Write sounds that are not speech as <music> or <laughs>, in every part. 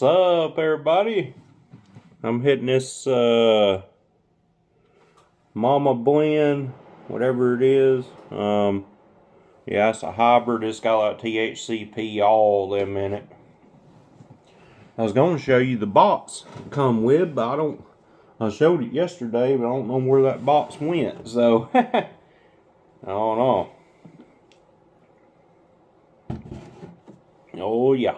What's up, everybody? I'm hitting this uh, Mama Blend, whatever it is. Um, yeah, it's a hybrid. It's got like THCP, all them in it. I was going to show you the box come with, but I don't. I showed it yesterday, but I don't know where that box went. So, <laughs> I don't know. Oh, yeah.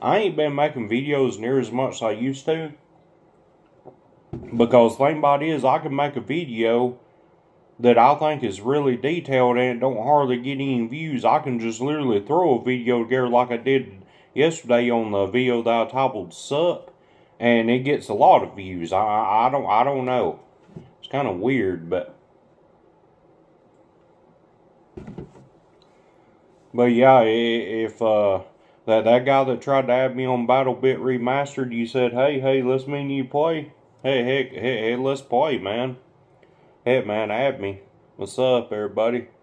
I ain't been making videos near as much as I used to. Because thing about it is, I can make a video that I think is really detailed and don't hardly get any views. I can just literally throw a video together like I did yesterday on the video that I titled "Sup," and it gets a lot of views. I I don't I don't know. It's kind of weird, but but yeah, if uh that that guy that tried to have me on BattleBit Remastered, you said, hey, hey, let's me and you play. Hey, heck, hey, hey, let's play, man. Hey, man, add me. What's up, everybody? <sighs>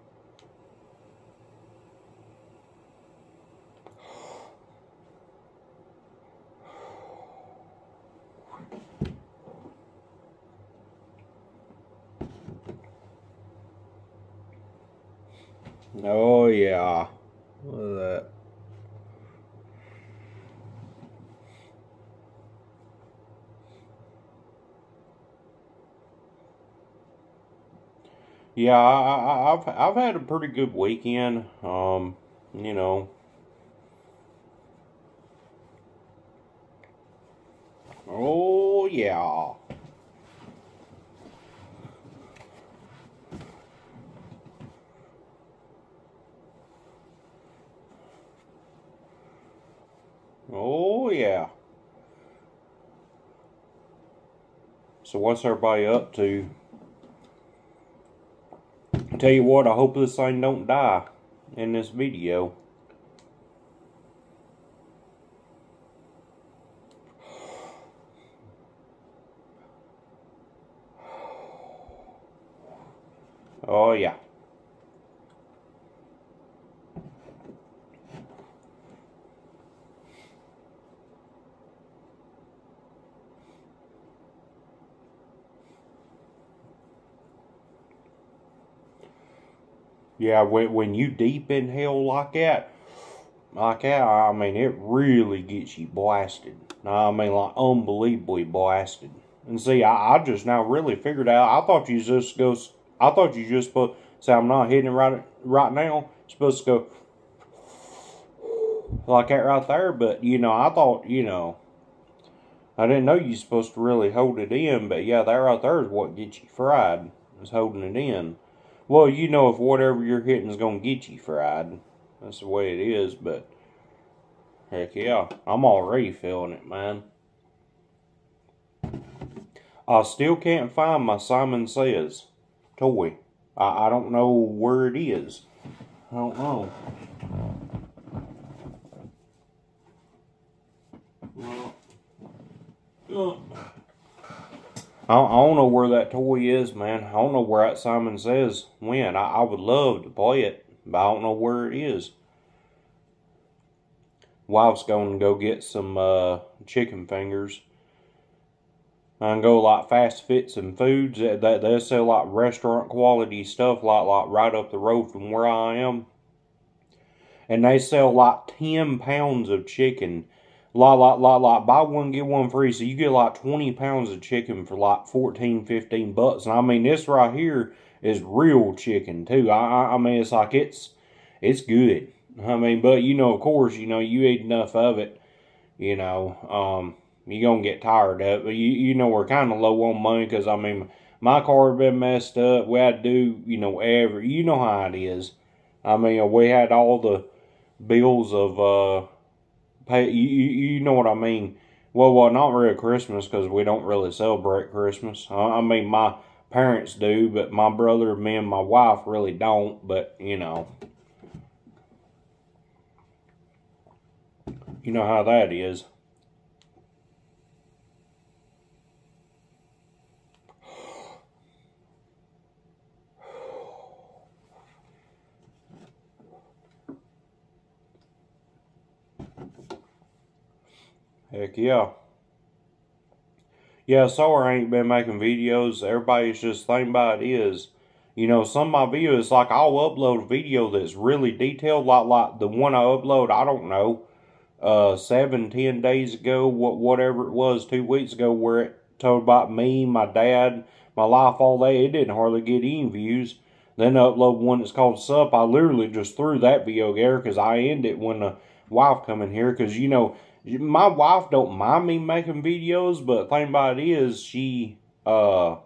Oh, yeah. Look at that. Yeah, I, have I've had a pretty good weekend. Um, you know. Oh yeah. Oh yeah. So what's everybody up to? I tell you what, I hope this thing don't die in this video. Oh yeah. Yeah, when, when you deep inhale like that, like that, I mean, it really gets you blasted. I mean, like, unbelievably blasted. And see, I, I just now really figured out, I thought you just go, I thought you just put, say, I'm not hitting it right, right now, supposed to go like that right there, but, you know, I thought, you know, I didn't know you're supposed to really hold it in, but yeah, that right there is what gets you fried, is holding it in. Well, you know if whatever you're hitting is going to get you fried. That's the way it is, but heck yeah, I'm already feeling it, man. I still can't find my Simon Says toy. I, I don't know where it is. I don't know. I, I don't know where that toy is, man. I don't know where that Simon Says when. I, I would love to play it, but I don't know where it is. Wife's going to go get some uh, chicken fingers. I can go like fast fits and foods. That they, they sell like restaurant quality stuff, like like right up the road from where I am. And they sell like ten pounds of chicken lot, lot, lot, lot, buy one, get one free. So you get like 20 pounds of chicken for like 14, 15 bucks. And I mean, this right here is real chicken too. I, I mean, it's like, it's, it's good. I mean, but you know, of course, you know, you eat enough of it, you know, um, you're going to get tired of it. But you, you know, we're kind of low on money because, I mean, my car had been messed up. We had to do, you know, every, you know how it is. I mean, we had all the bills of, uh, You, you know what I mean? Well, well, not real Christmas because we don't really celebrate Christmas. I mean, my parents do, but my brother, me, and my wife really don't. But you know, you know how that is. Heck yeah. Yeah, sorry I ain't been making videos. Everybody's just thinking about it is, you know, some of my videos, like I'll upload a video that's really detailed, like, like the one I upload, I don't know, uh, seven, ten days ago, what whatever it was, two weeks ago, where it told about me, my dad, my life, all that. It didn't hardly get any views. Then I upload one that's called Sup. I literally just threw that video there because I end it when the wife come in here. Because, you know, my wife don't mind me making videos, but thing about it is she, uh,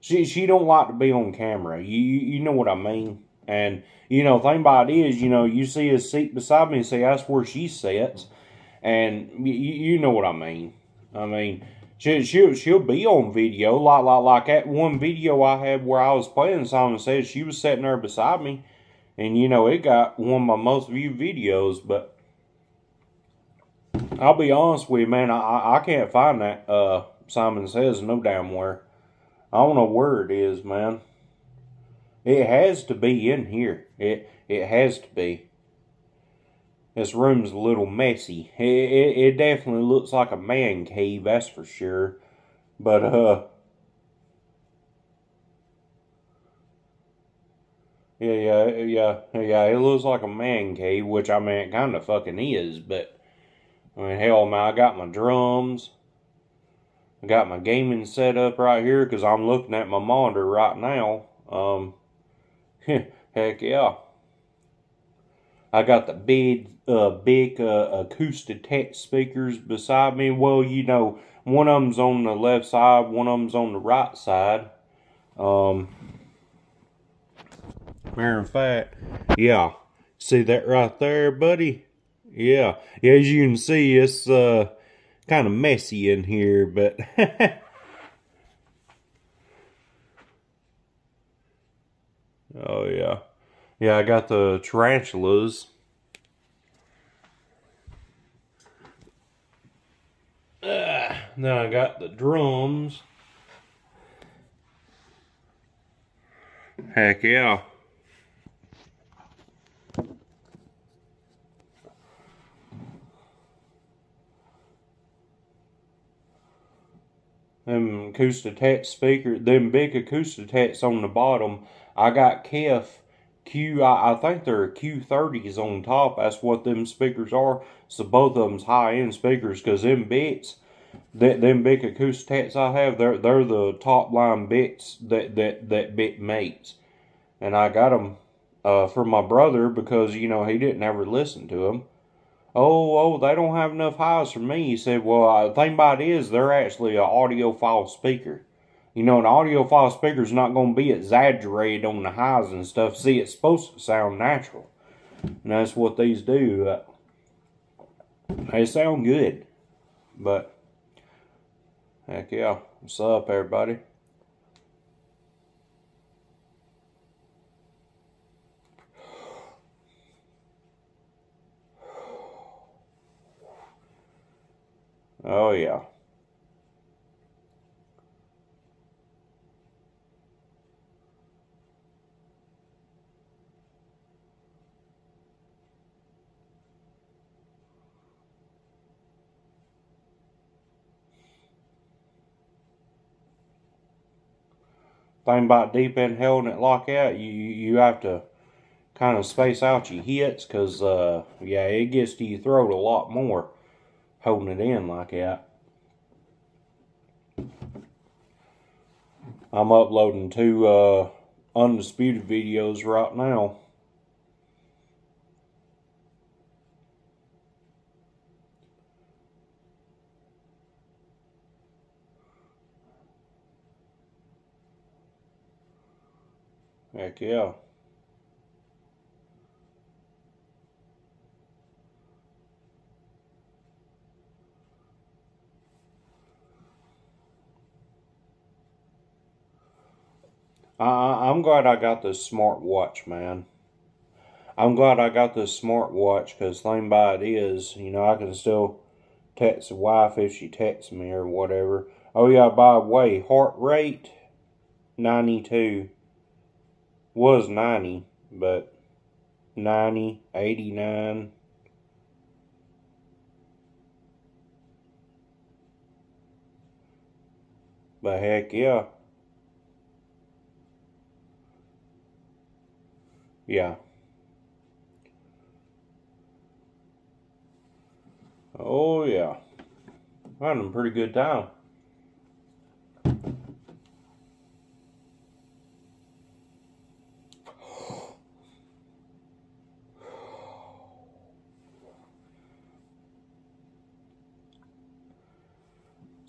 she, she don't like to be on camera. You, you know what I mean? And, you know, thing about it is, you know, you see a seat beside me and say, that's where she sits. And you, you know what I mean. I mean, she, she'll, she'll be on video. Like, like, like that one video I had where I was playing and said she was sitting there beside me. And, you know, it got one of my most viewed videos. But I'll be honest with you, man. I, I can't find that uh, Simon Says no damn where. I don't know where it is, man. It has to be in here. It it has to be. This room's a little messy. It, it, it definitely looks like a man cave, that's for sure. But, uh... Yeah, yeah, yeah, yeah, it looks like a man cave, which, I mean, it kind of fucking is, but... I mean, hell, man, I got my drums. I got my gaming set up right here, because I'm looking at my monitor right now. Um, <laughs> heck yeah. I got the big, uh, big uh, Acoustic tech speakers beside me. Well, you know, one of them's on the left side, one of them's on the right side. Um, matter of fact, yeah. See that right there, buddy? Yeah. As you can see, it's uh, kind of messy in here, but... <laughs> oh, yeah. Yeah, I got the tarantulas. Uh, now I got the drums. Heck yeah. Them acoustic speaker, them big acoustic on the bottom. I got Kef Q, I, I think they're Q30s on top. That's what them speakers are. So both of them's high-end speakers because them bits, that them big acoustics I have, they're they're the top line bits that that that bit mates. and I got them uh, for my brother because you know he didn't ever listen to them. Oh, oh, they don't have enough highs for me. He said, well, the thing about it is they're actually an audiophile speaker. You know, an audiophile speaker is not going to be exaggerated on the highs and stuff. See, it's supposed to sound natural. And that's what these do. Uh, they sound good. But, heck yeah. What's up, everybody? Oh, yeah. thing about deep in holding it lock out, you you have to kind of space out your hits because, uh, yeah, it gets to your throat a lot more holding it in like that. I'm uploading two uh, undisputed videos right now. Heck yeah. I, I'm glad I got this smart watch, man. I'm glad I got this smart watch because thing by it is, you know, I can still text the wife if she texts me or whatever. Oh yeah, by the way, heart rate 92 was 90, but 90, 89. But heck yeah. Yeah. Oh yeah. Having a pretty good time.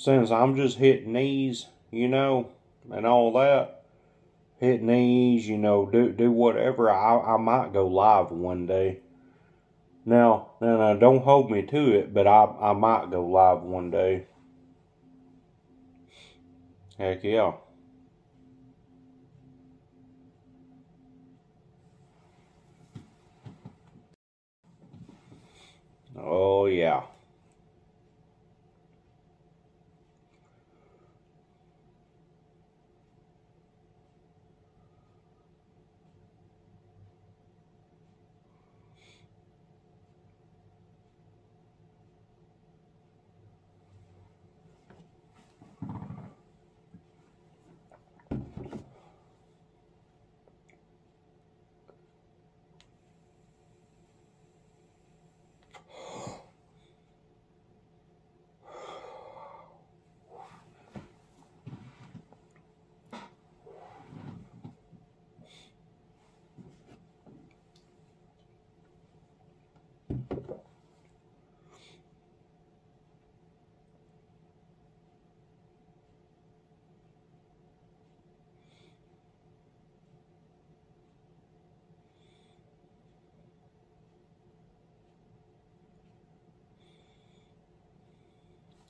since I'm just hitting these, you know, and all that, hitting knees, you know, do do whatever, I, I might go live one day. Now, now, don't hold me to it, but I, I might go live one day. Heck yeah. Oh, yeah.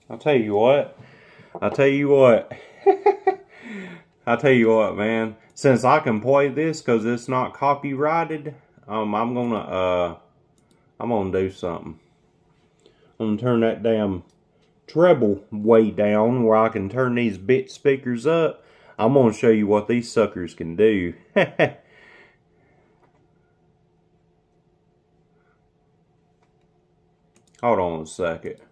I'll tell you what. I'll tell you what. <laughs> I'll tell you what, man. Since I can play this because it's not copyrighted, um, I'm gonna uh, I'm gonna do something. I'm gonna turn that damn treble way down where I can turn these bit speakers up. I'm gonna show you what these suckers can do. <laughs> Hold on a second.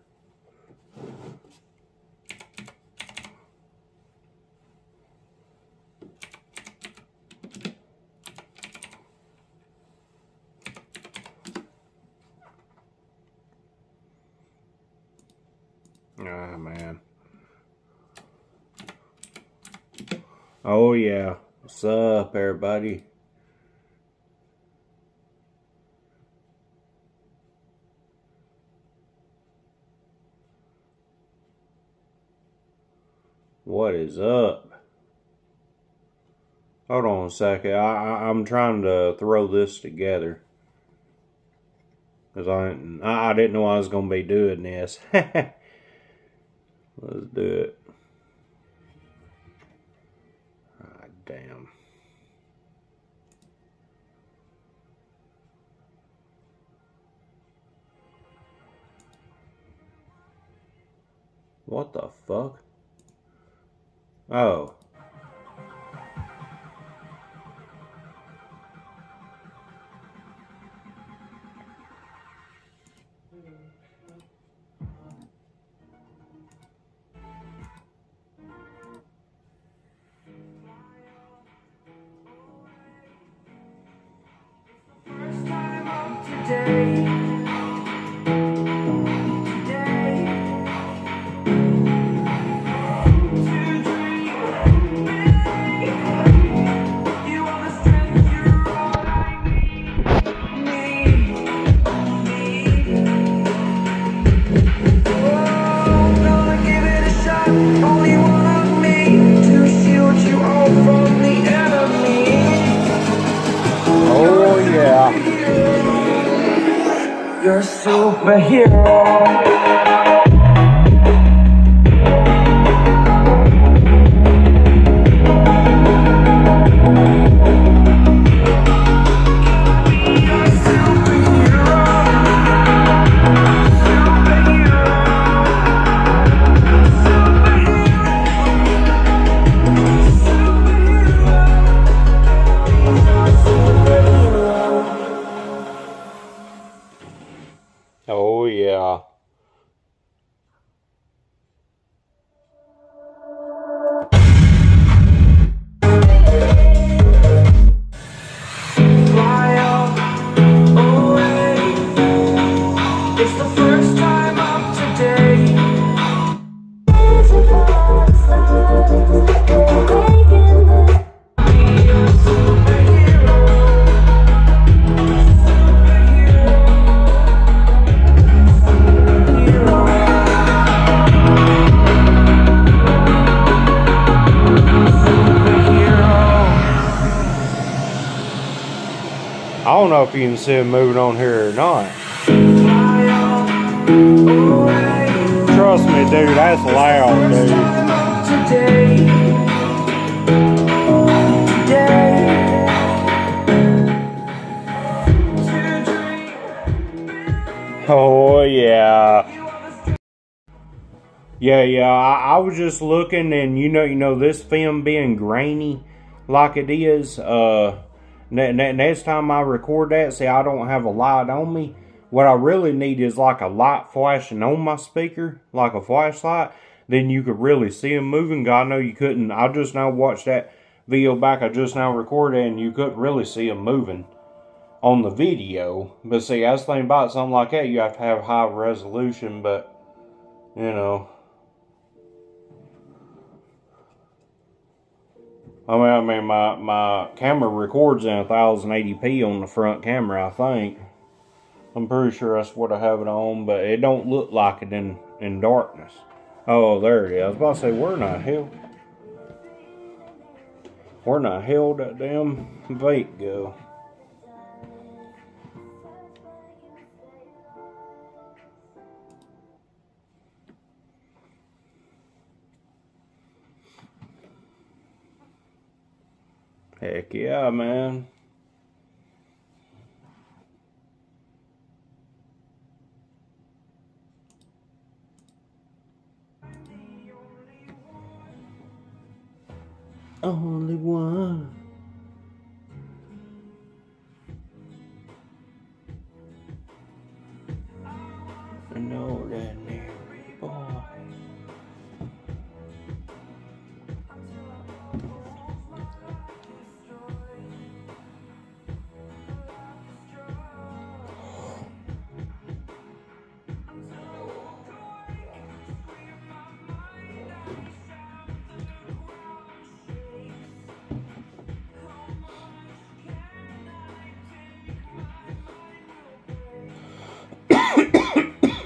Ah, man. Oh, yeah. What's up, everybody? What is up? Hold on a second. I, I, I'm trying to throw this together. Because I, I didn't know I was going to be doing this. <laughs> Let's do it. Ah, damn. What the fuck? Oh. Superhero. If you can see him moving on here or not. Trust me, dude, that's loud, dude. Oh yeah. Yeah, yeah. I, I, was just looking, and you know, you know, this film being grainy like it is. Uh, next time I record that, see, I don't have a light on me. What I really need is like a light flashing on my speaker, like a flashlight. Then you could really see them moving. God, know you couldn't. I just now watched that video back. I just now recorded, and you couldn't really see them moving on the video. But see, I was thinking about something like that, you have to have high resolution, but, you know. I mean, I mean, my, my camera records in 1080p on the front camera, I think. I'm pretty sure that's what I have it on, but it don't look like it in, in darkness. Oh, there it is. I was about to say, where not hell? Where not hell that damn vape go? Heck yeah, man. Only one. I know that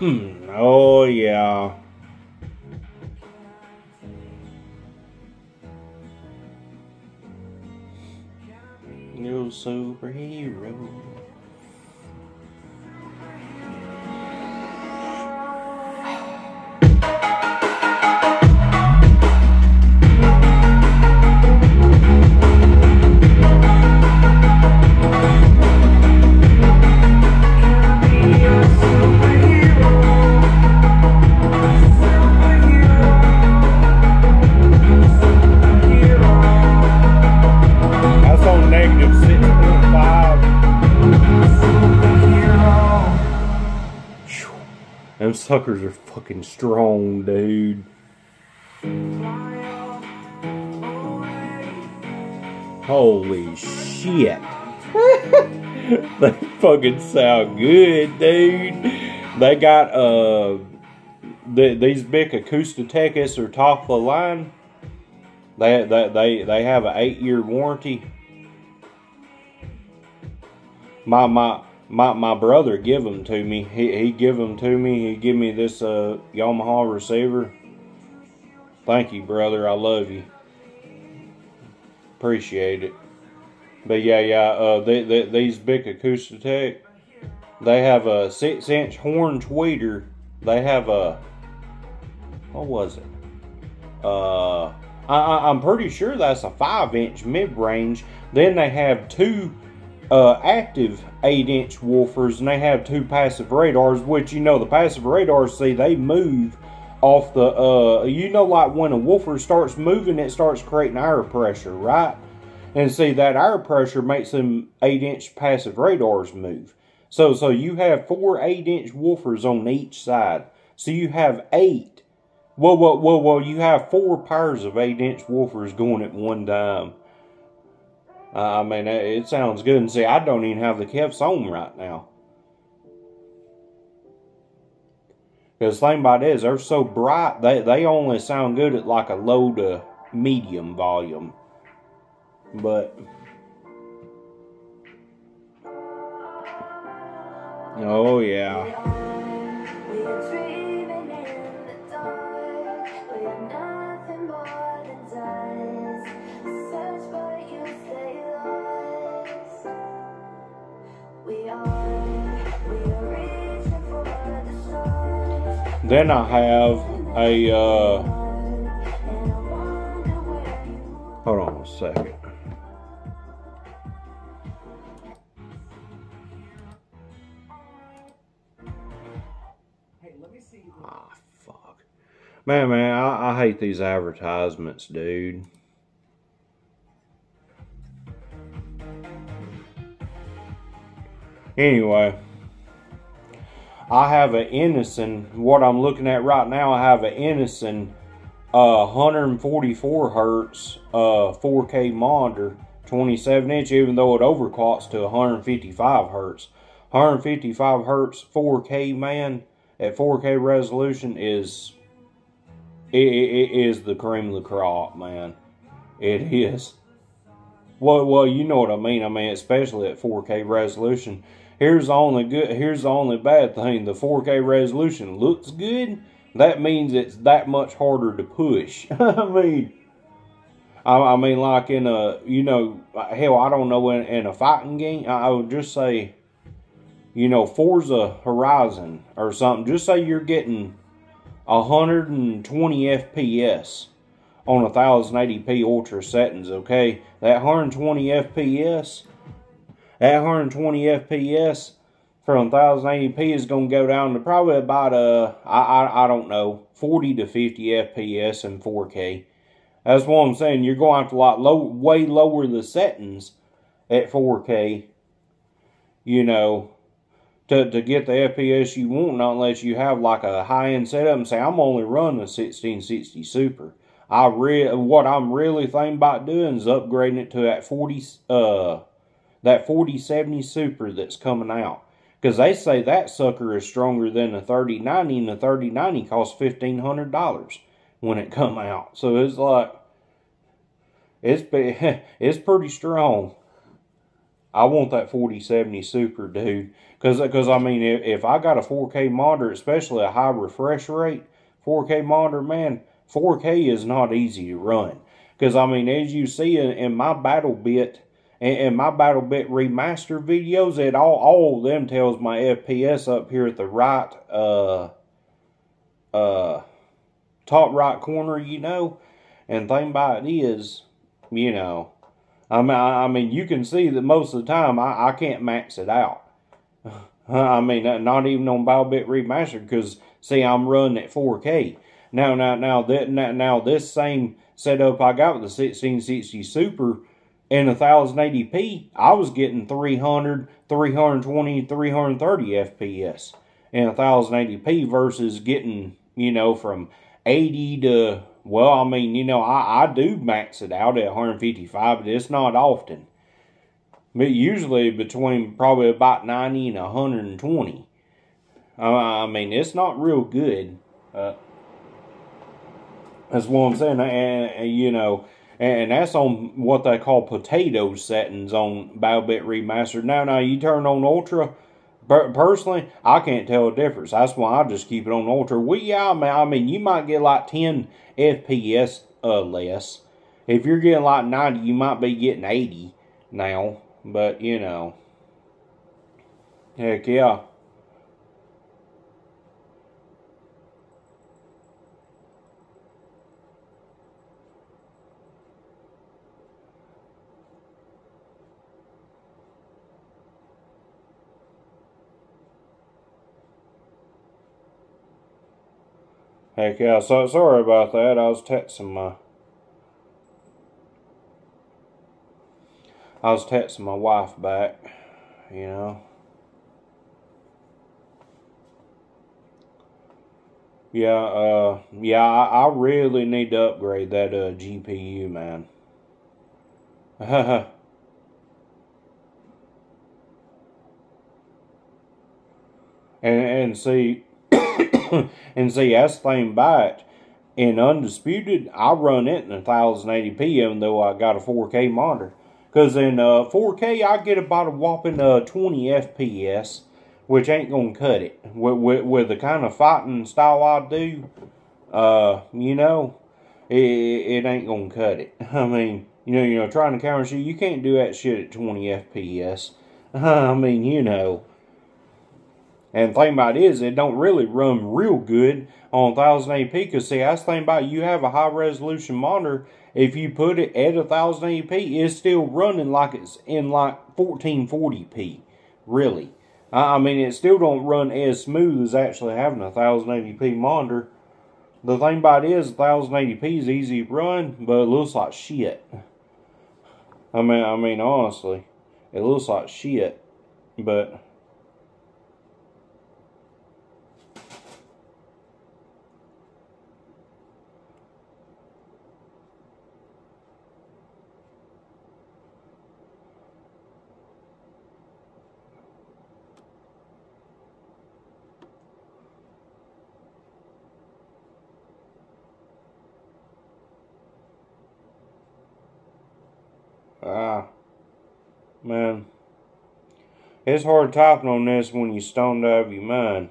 name. oh, yeah. You superhero. Suckers are fucking strong, dude. Holy shit. <laughs> they fucking sound good, dude. They got uh the, these big top of the line. They they they, they have an eight year warranty. My my my my brother give them to me. He he give them to me. He give me this uh, Yamaha receiver. Thank you, brother. I love you. Appreciate it. But yeah, yeah. Uh, they, they, these big Acoustic, they have a six inch horn tweeter. They have a what was it? Uh, I, I'm pretty sure that's a five inch mid range. Then they have two uh, active 8 inch woofers and they have two passive radars, which you know the passive radars, see, they move off the, uh, you know, like when a woofer starts moving, it starts creating air pressure, right? And see, that air pressure makes them 8 inch passive radars move. So, so you have four 8 inch woofers on each side. So you have eight. Well, well, well, well, you have four pairs of 8 inch woofers going at one time. Uh, I mean, it sounds good. And see, I don't even have the KEFs on right now. Because the thing about it is, they're so bright, they, they only sound good at like a low to medium volume. But... Oh, yeah. Then I have a, uh, hold on a second. Ah, fuck. Man, man, I, I hate these advertisements, dude. Anyway, I have an Edison. What I'm looking at right now, I have an Edison uh, 144 hertz uh, 4K monitor, 27 inch, even though it overclocks to 155 hertz. 155 hertz 4K man at 4K resolution is it, it is the cream of the crop, man. It is. Well, well, you know what I mean. I mean, especially at 4K resolution. Here's the only good. Here's the only bad thing. The 4K resolution looks good. That means it's that much harder to push. <laughs> I mean, I, I, mean, like in a, you know, hell, I don't know in, in a fighting game. I, I would just say, you know, Forza Horizon or something. Just say you're getting 120 FPS on 1080p ultra settings. Okay, that 120 FPS at 120 FPS from 1080p is going to go down to probably about, uh, I, I, I don't know, 40 to 50 FPS in 4K. That's what I'm saying. You're going to have to like low, way lower the settings at 4K, you know, to, to get the FPS you want, not unless you have like a high-end setup and say, I'm only running a 1660 Super. I re what I'm really thinking about doing is upgrading it to that 40 uh that 4070 Super that's coming out. Because they say that sucker is stronger than the 3090, and the 3090 costs $1,500 when it come out. So it's like, it's, <laughs> it's pretty strong. I want that 4070 Super, dude. Because, cause, I mean, if, if I got a 4K monitor, especially a high refresh rate 4K monitor, man, 4K is not easy to run. Because, I mean, as you see in, in my BattleBit, and, and my BattleBit remaster videos, it all all of them tells my FPS up here at the right uh uh top right corner, you know. And thing about it is, you know, I mean, I, I mean, you can see that most of the time I, I can't max it out. <laughs> I mean, not even on BattleBit Remastered because see, I'm running at 4K. Now, now, now that now, now this same setup I got with the 1660 Super in 1080p, I was getting 300, 320, 330 FPS in 1080p versus getting, you know, from 80 to, well, I mean, you know, I, I do max it out at 155, but it's not often. But usually between probably about 90 and 120. Uh, I mean, it's not real good. Uh, that's what I'm saying. And, and you know, and that's on what they call potato settings on BattleBit Remastered. Now, now you turn on Ultra. Personally, I can't tell the difference. That's why I just keep it on Ultra. We, yeah, I mean, I mean, you might get like 10 FPS uh, less. If you're getting like 90, you might be getting 80 now. But, you know. Heck yeah. Heck yeah, so sorry about that. I was texting my I was texting my wife back, you know. Yeah, uh, yeah, I, I really need to upgrade that uh, GPU, man. <laughs> and and see, <laughs> and see, the thing about it. In Undisputed, I run it in 1080p even though I got a 4K monitor. Because in uh, 4K, I get about a whopping uh, 20 FPS, which ain't going to cut it. With, with, with, the kind of fighting style I do, uh, you know, it, it ain't going to cut it. <laughs> I mean, you know, you know, trying to counter shoot, you can't do that shit at 20 FPS. <laughs> I mean, you know, And the thing about it is, it don't really run real good on 1080p. Because, see, that's the thing about you have a high resolution monitor. If you put it at 1080p, it's still running like it's in like 1440p. Really. I mean, it still don't run as smooth as actually having a 1080p monitor. The thing about it is, 1080p is easy to run, but it looks like shit. I mean, I mean, honestly, it looks like shit, but Ah, man. It's hard typing on this when you stoned out of your mind.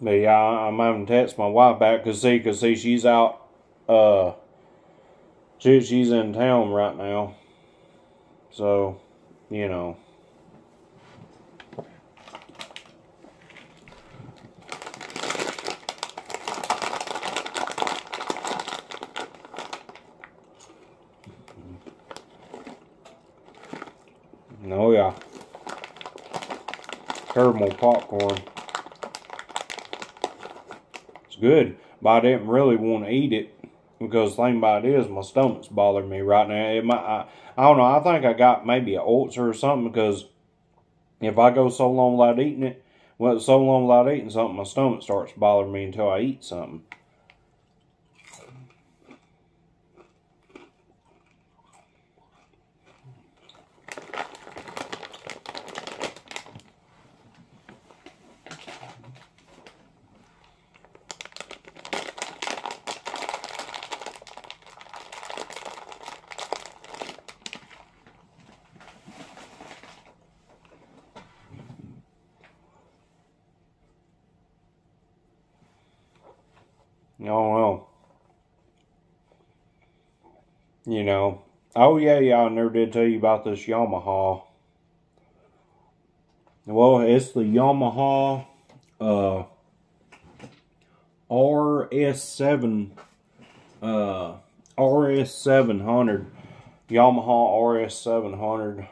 But yeah, I'm having to text my wife back because see, cause see, she's out. Uh, she, she's in town right now. So, you know. Oh yeah. Caramel popcorn. It's good, but I didn't really want to eat it because the thing about it is my stomach's bothering me right now. It might, I, I don't know. I think I got maybe an ulcer or something because if I go so long without eating it, well, so long without eating something, my stomach starts bothering me until I eat something. Oh well. You know. Oh yeah, yeah, I never did tell you about this Yamaha. Well, it's the Yamaha uh RS7 uh RS700 Yamaha RS700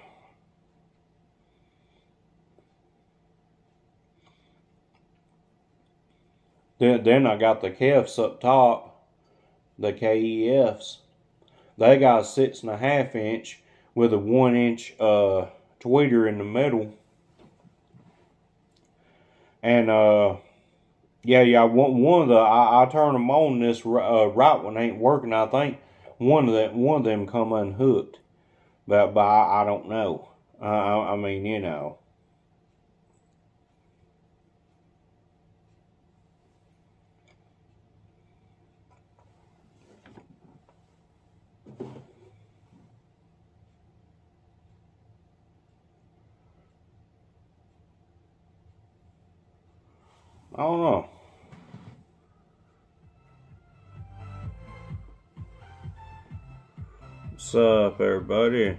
Then, then I got the KEFs up top, the KEFs. They got a six and a half inch with a one inch uh, tweeter in the middle. And uh, yeah, yeah, one, one of the I, I turn them on. This uh, right one ain't working. I think one of them one of them come unhooked, but but I, I don't know. I, I mean, you know. I don't know. What's up, everybody?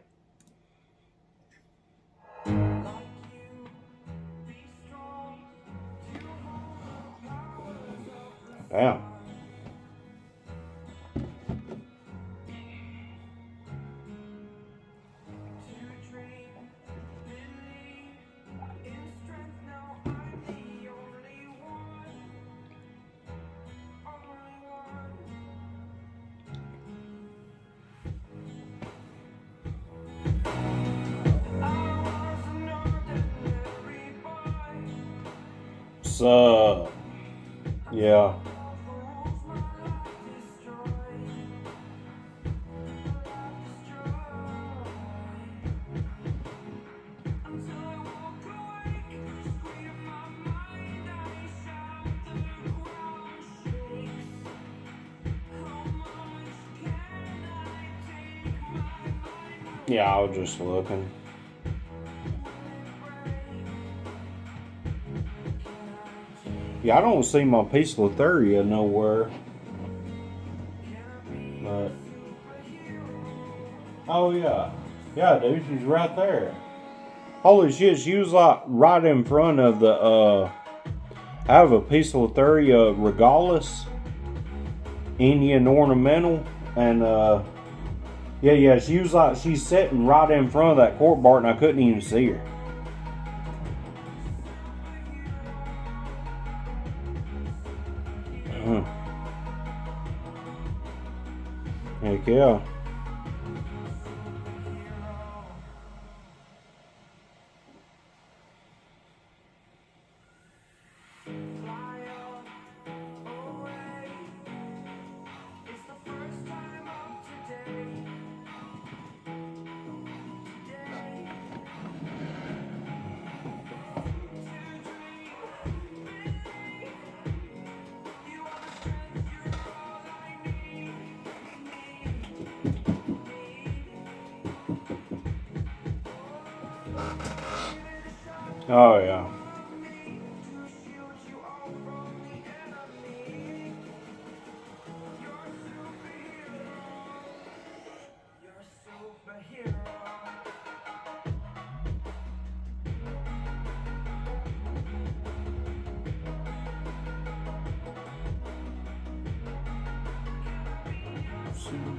Was just looking. Yeah, I don't see my Poecilotheria nowhere. But oh yeah, yeah, dude, she's right there. Holy shit, she was like right in front of the. uh I have a Poecilotheria regalis, Indian ornamental, and uh yeah, yeah, she was like she's sitting right in front of that cork bark, and I couldn't even see her. Hmm. Heck yeah.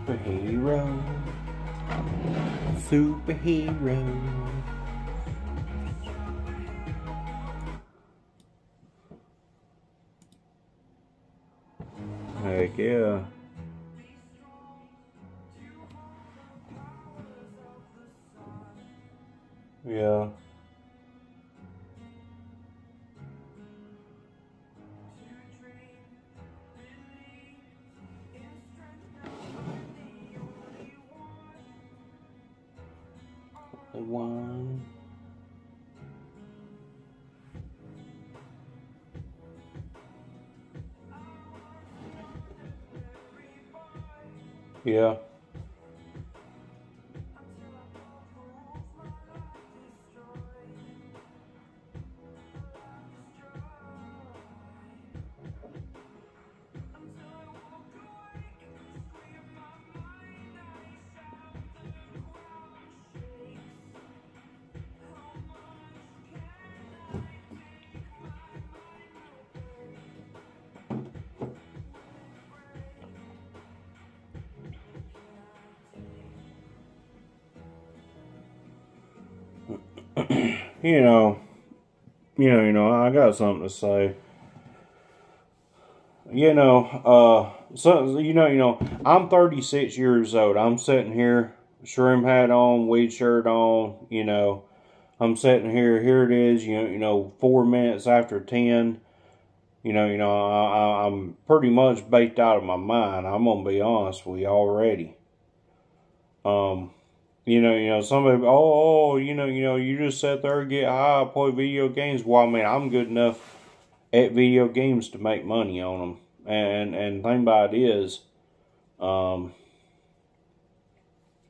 Superhero. Superhero. Yeah. You know, you know, you know, I got something to say. You know, uh, so you know, you know, I'm 36 years old. I'm sitting here, shrimp hat on, weed shirt on. You know, I'm sitting here. Here it is. You know, you know, four minutes after ten. You know, you know, I, I'm pretty much baked out of my mind. I'm gonna be honest with you already. Um, you know, you know, somebody, oh, oh, you know, you know, you just sit there get high, play video games. Well, I mean, I'm good enough at video games to make money on them. And and thing about it is, um,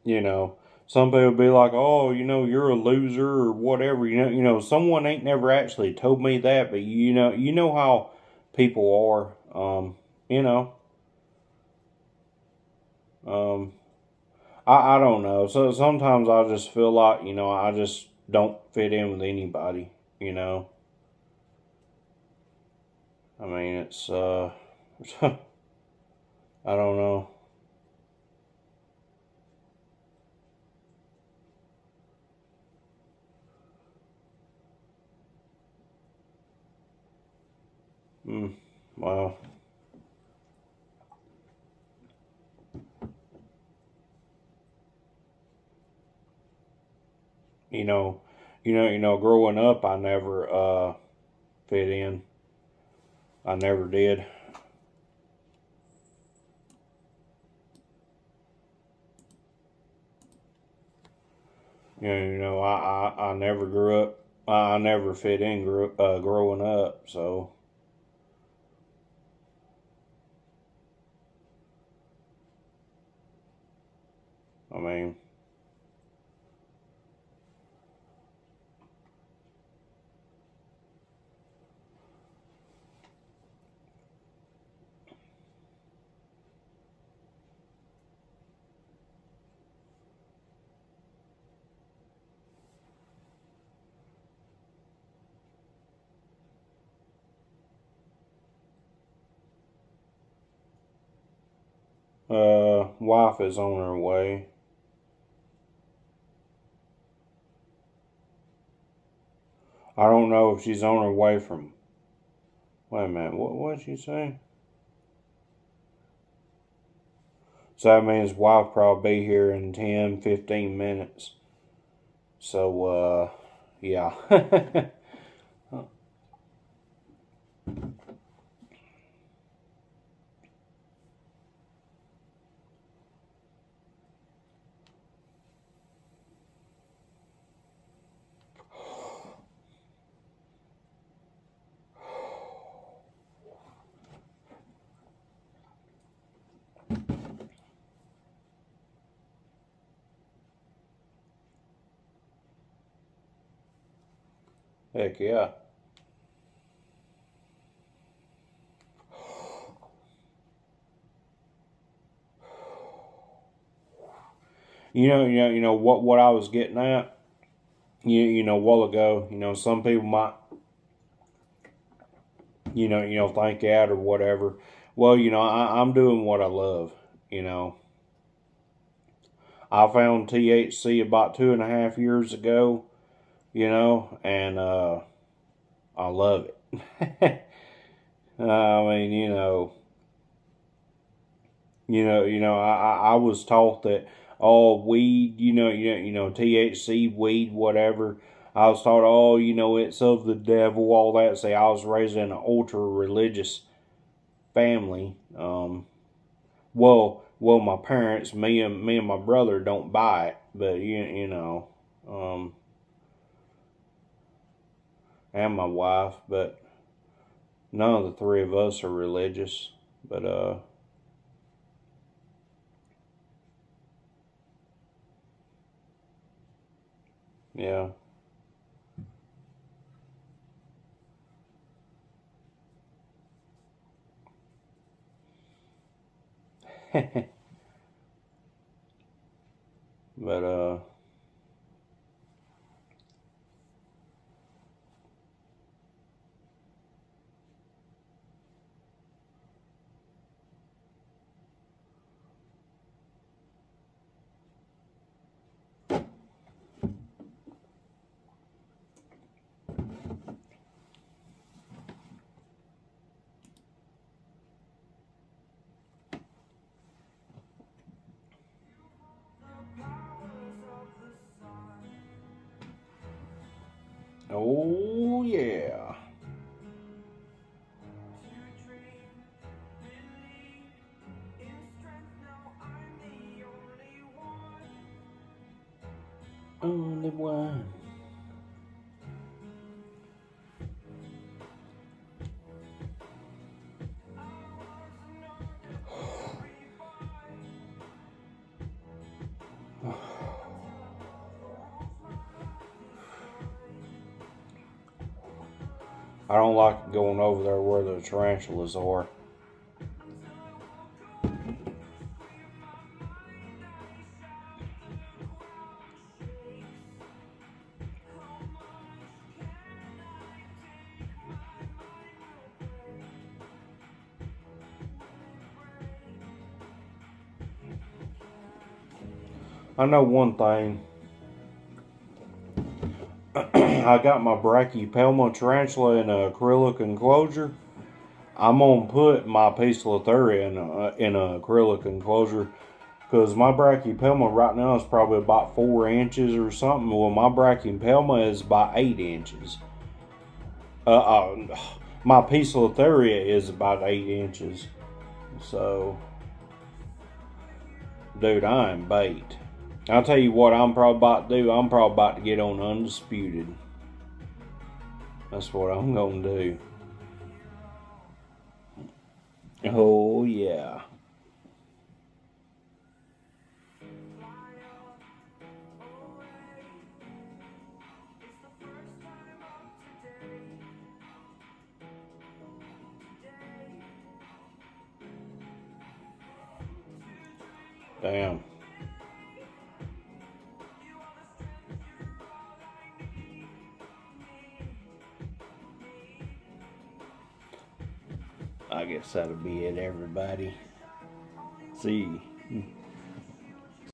you know, some people be like, oh, you know, you're a loser or whatever. You know, you know, someone ain't never actually told me that, but you know, you know how people are. Um, you know. Um, I, I don't know. So sometimes I just feel like, you know, I just don't fit in with anybody, you know. I mean, it's, uh, <laughs> I don't know. Hmm. Wow. You know, you know, you know, growing up, I never uh, fit in. I never did. You know, you know, I, I, I never grew up. I never fit in grew, uh, growing up, so. I mean, Uh, wife is on her way. I don't know if she's on her way from. Wait a minute, what did she say? So that means wife probably be here in 10, 15 minutes. So, uh, yeah. <laughs> Heck yeah. You know, you know, you know what what I was getting at. You you know, a while ago, you know, some people might, you know, you know, think out or whatever. Well, you know, I, I'm doing what I love. You know, I found THC about two and a half years ago you know, and uh, I love it. <laughs> I mean, you know, you know, you know, I, I was taught that all oh, weed, you know, you know, you know, THC, weed, whatever. I was taught, oh, you know, it's of the devil, all that. Say, I was raised in an ultra religious family. Um, well, well, my parents, me and me and my brother don't buy it, but you, you know, um, and my wife, but none of the three of us are religious. But uh yeah. <laughs> but uh Oh, yeah. I don't like going over there where the tarantulas are. I know one thing. I got my Brachypelma tarantula in an acrylic enclosure. I'm gonna put my Poecilotheria in a, in an acrylic enclosure because my Brachypelma right now is probably about four inches or something. Well, my Brachypelma is about eight inches. Uh, uh my Poecilotheria is about eight inches. So, dude, I am bait. I'll tell you what I'm probably about to do. I'm probably about to get on Undisputed. That's what I'm going to do. Oh, yeah. Damn. I guess that'll be it, everybody. see.